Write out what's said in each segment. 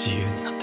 自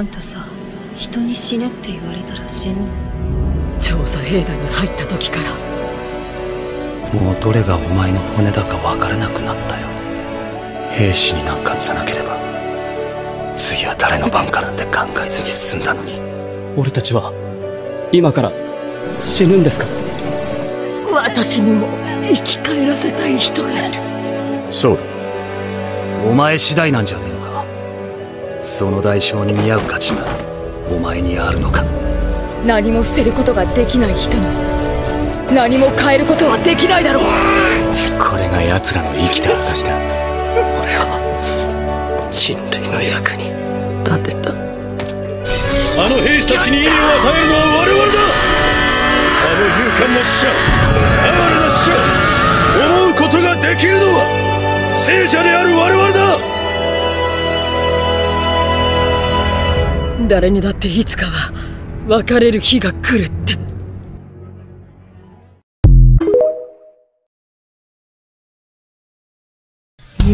あんたさ人に死ねって言われたら死ぬの。調査兵団に入った時から。もうどれがお前の骨だか分からなくなったよ。兵士になんかならなければ次は誰の番かなんて考えずに済んだのに。俺たちは今から死ぬんですか？私にも生き返らせたい人がいる。そうだ。お前次第なんじゃねえの？かその代償に見合う価値がお前にあるのか。何も捨てることができない人に何も変えることはできないだろう。これが奴らの生きた証だ。俺は人類の役に立てた。あの兵士たちに意味を与えるのは我々だ。あの勇敢な死者哀れな死者思うことができるのは聖者である我々だ誰にだっていつかは別れる日が来るって「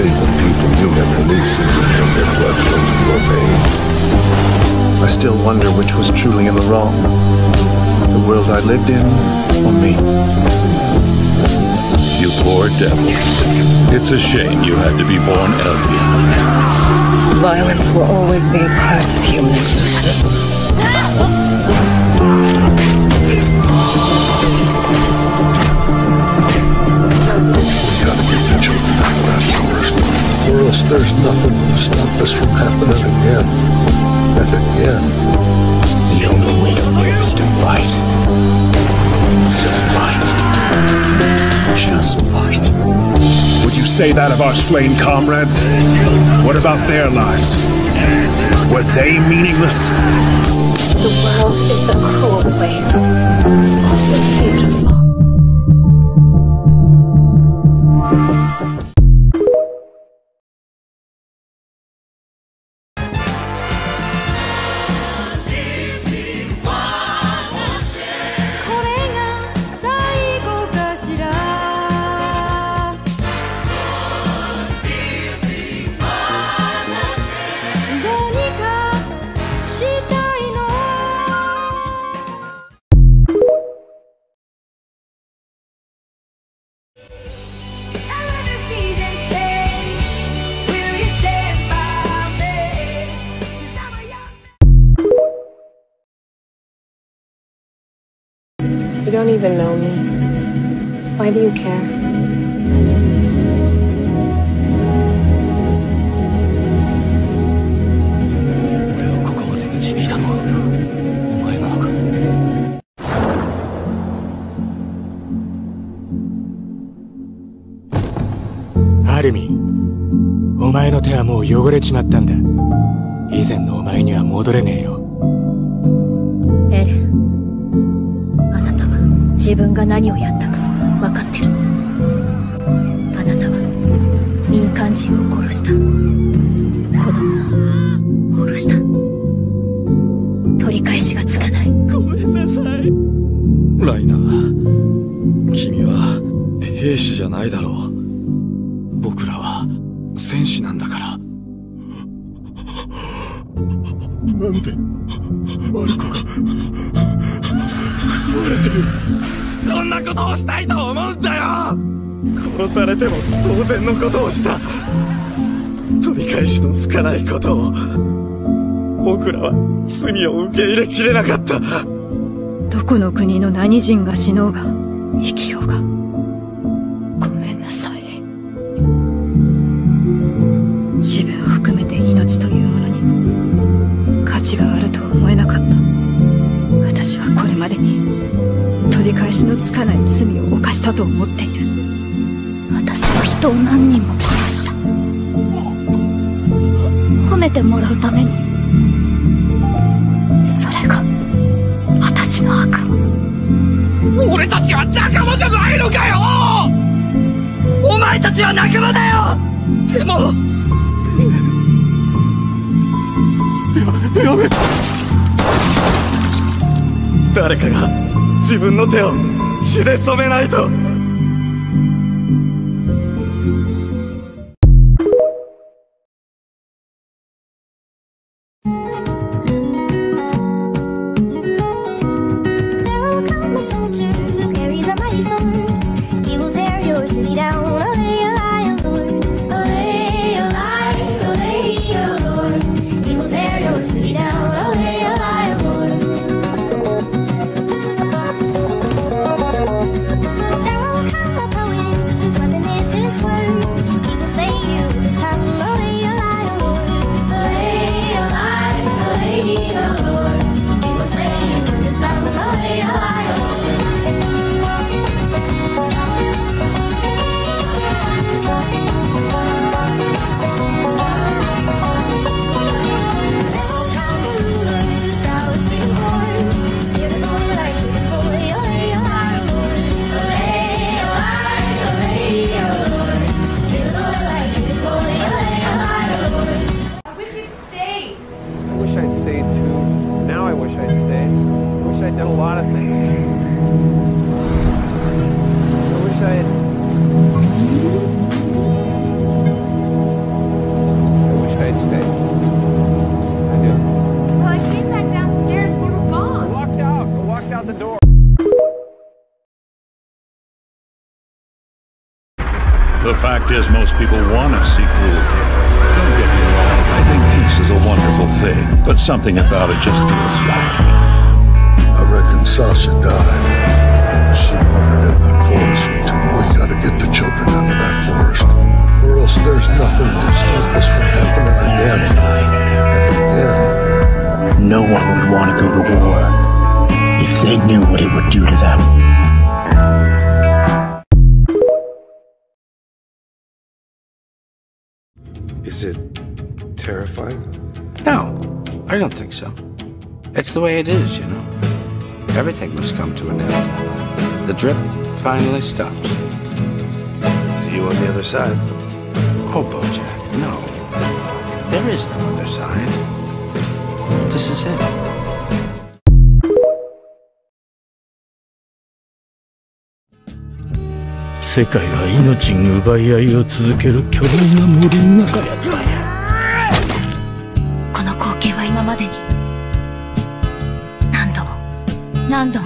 sins of people you never knew simply because their blood flows in your veins. I still wonder which was truly in the wrong. The world I lived in, or me. You poor devils. It's a shame you had to be born Elvian. Violence will always be a part of human existence. Or else there's nothing to stop us from happening again. And again. The only way to live is to fight. So fight. Just fight. Would you say that of our slain comrades? What about their lives? Were they meaningless? The world is a cruel place. It's also beautiful. You don't even know me. Why do you care? 俺をここまで導いたのはお前なのかアルミお前の手はもう汚れちまったんだ以前のお前には戻れねえよ自分が何をやったか分かってるあなたは民間人を殺した。子供を殺した。取り返しがつかない。ごめんなさい。ライナー君は兵士じゃないだろう。ことをしたいと思うんだよ。殺されても当然のことをした。取り返しのつかないことを。僕らは罪を受け入れきれなかった。どこの国の何人が死のうが生きようが取り返しのつかない罪を犯したと思っている。私は人を何人も殺した。褒めてもらうために。それが私の悪。魔俺たちは仲間じゃないのかよ！お前たちは仲間だよ！でもやめ誰かが自分の手を血で染めないと。Fact is, most people want to see cruelty. Don't get me wrong, I think peace is a wonderful thing, but something about it just feels lacking. I reckon Sasha died. She wandered in that forest with two We gotta get the children out of that forest. Or else there's nothing that'll stop this from happening again. And again. No one would want to go to war if they knew what it would do to them. Is it terrifying? No, I don't think so. It's the way it is, you know. Everything must come to an end. The drip finally stops. See you on the other side. Oh, Bojack, no. There is no other side. This is it. 世界は命奪い合いを続ける巨大な森の中やこの光景は今までに何度も何度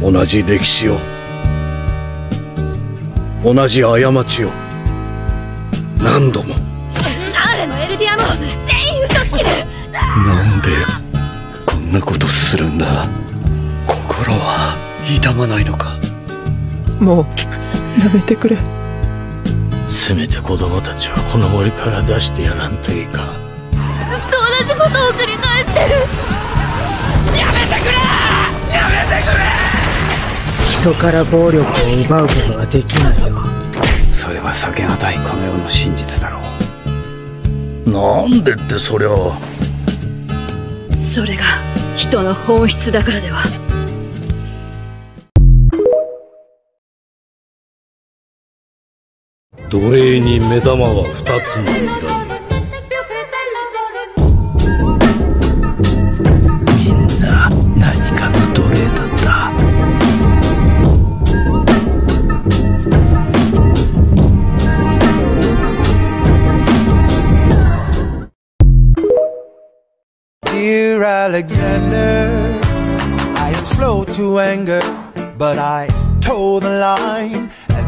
も同じ歴史を同じ過ちを何度もアーレもエルディアも全員嘘つきでなんでこんなことするんだ。心は痛まないのか。もうやめてくれ。せめて子供たちはこの森から出してやらんといいかずっと同じことを繰り返してる。やめてくれやめてくれ人から暴力を奪うことができないよ。それは避けがたいこの世の真実だろう。なんでってそりゃ。それが人の本質だからでは奴隷に目玉は二つもいらぬ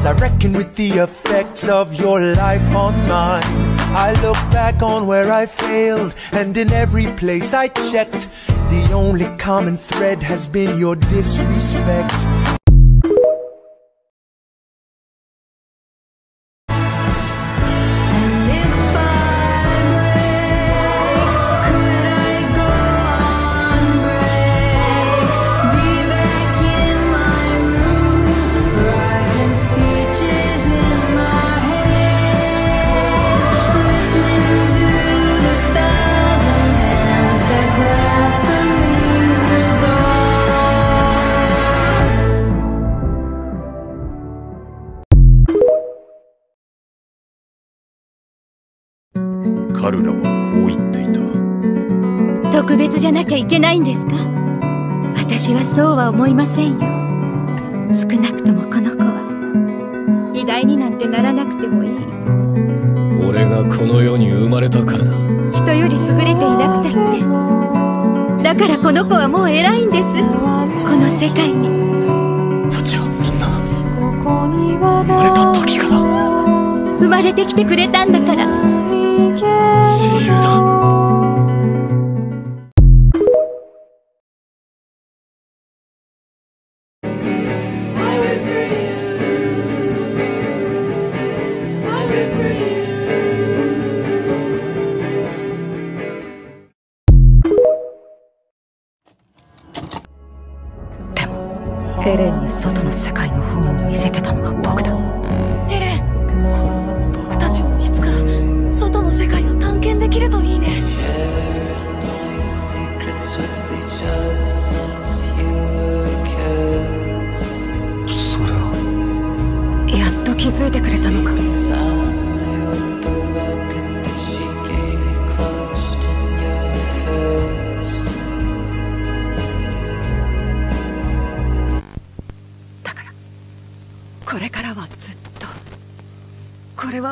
I reckon with the effects of your life on mine. I look back on where I failed, and in every place I checked, the only common thread has been your disrespect. 彼らはこう言っていた。特別じゃなきゃいけないんですか？私はそうは思いませんよ。少なくともこの子は。偉大になんてならなくてもいい。俺がこの世に生まれたからだ。人より優れていなくたって。だからこの子はもう偉いんです。この世界に。たちはみんな生まれた時から。生まれてきてくれたんだから自由だ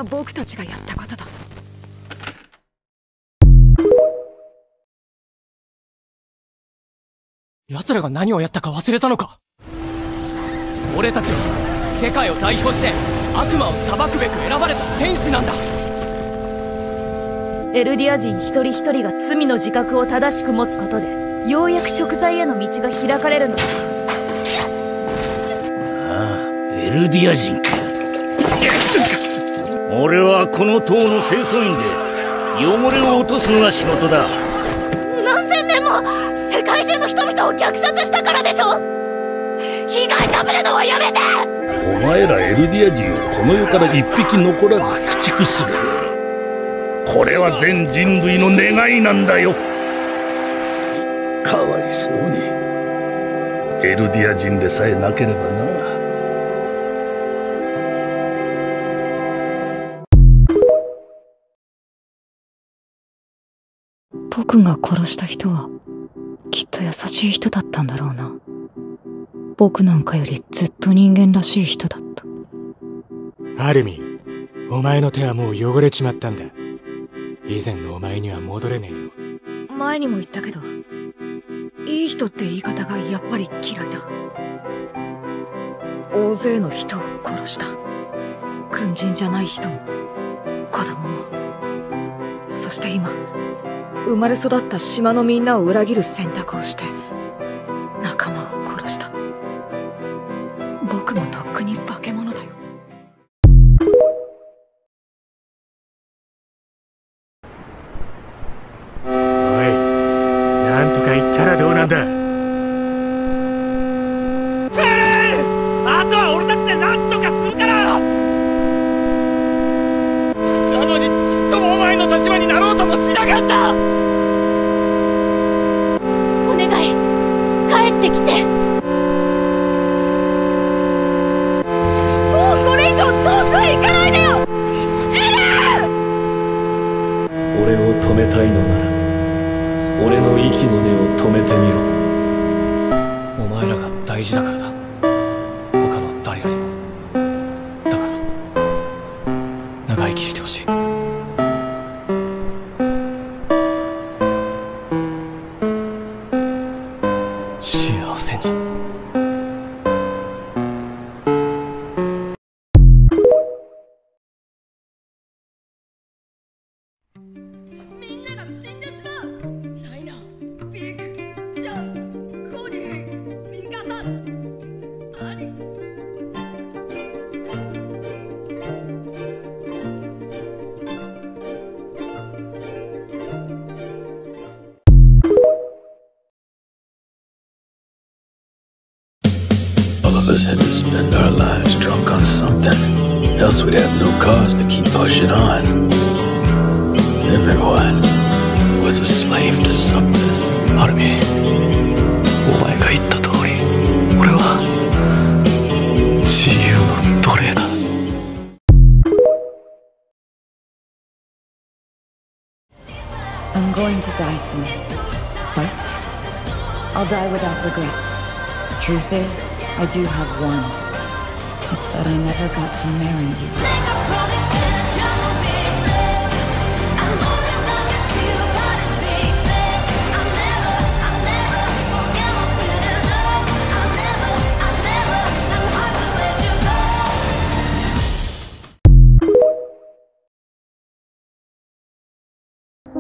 は僕たちがやったことだ。奴らが何をやったか忘れたのか。俺たちは世界を代表して悪魔を裁くべく選ばれた戦士なんだ。エルディア人一人一人が罪の自覚を正しく持つことでようやく食材への道が開かれるのですああエルディア人か俺はこの塔の清掃員で汚れを落とすのが仕事だ。何千年も世界中の人々を虐殺したからでしょ被害者ぶるのはやめて。お前らエルディア人をこの世から一匹残らず駆逐する。これは全人類の願いなんだよ。かわいそうに。エルディア人でさえなければな僕が殺した人はきっと優しい人だったんだろうな。僕なんかよりずっと人間らしい人だった。アルミお前の手はもう汚れちまったんだ。以前のお前には戻れねえよ。前にも言ったけどいい人って言い方がやっぱり嫌いだ。大勢の人を殺した。軍人じゃない人も子供も。そして今生まれ育った島のみんなを裏切る選択をして仲間を殺した。僕もとっくに化け物だよ。おいなんとか言ったらどうなんだ。All of us had to spend our lives drunk on something. Else we'd have no cause to keep pushing on. Everyone was a slave to something. アルミお前が言った通り俺は自由の奴隷だ I'm going to die soon. But I'll die without regrets. Truth is, I do have one. It's that I never got to marry you.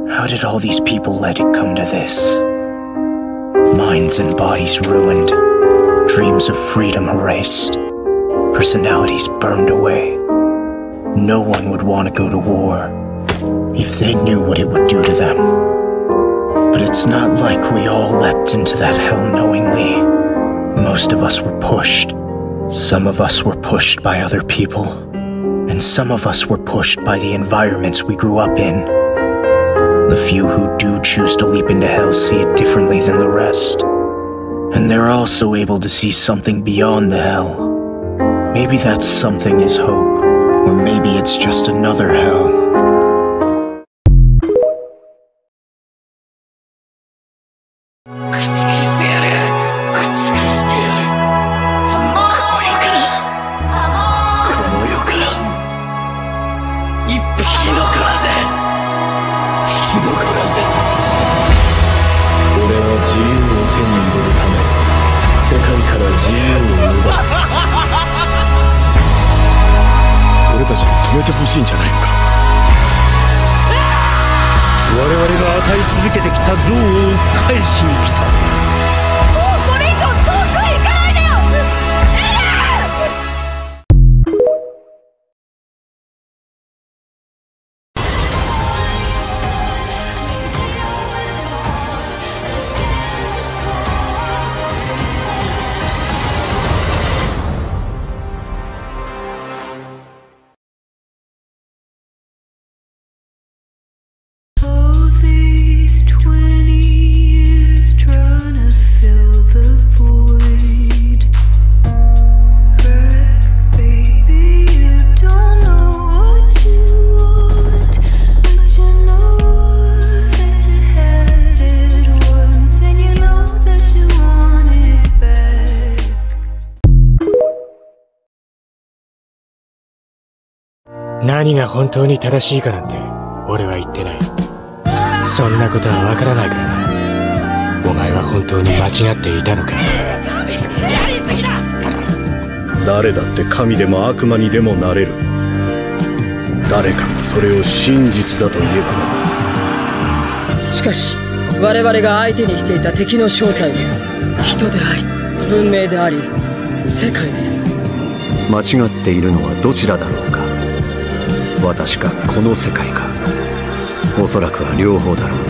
How did all these people let it come to this? Minds and bodies ruined, dreams of freedom erased, personalities burned away. No one would want to go to war if they knew what it would do to them. But it's not like we all leapt into that hell knowingly. Most of us were pushed. Some of us were pushed by other people. And some of us were pushed by the environments we grew up in. The few who do choose to leap into hell see it differently than the rest. And they're also able to see something beyond the hell. Maybe that something is hope, or maybe it's just another hell. たちに止めてほしいんじゃないのか？我々が与え続けてきた憎悪を返しに来た。何が本当に正しいかなんて俺は言ってない。そんなことはわからないからな。お前は本当に間違っていたのか。誰だって神でも悪魔にでもなれる。誰かがそれを真実だと言えば。しかし我々が相手にしていた敵の正体は人であり文明であり世界です。間違っているのはどちらだろう。か私かこの世界か。おそらくは両方だろう。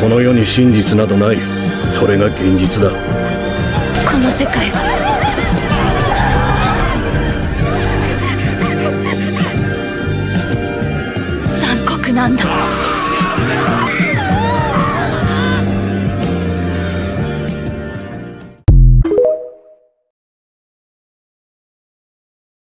この世に真実などない。それが現実だ。この世界は。残酷なんだ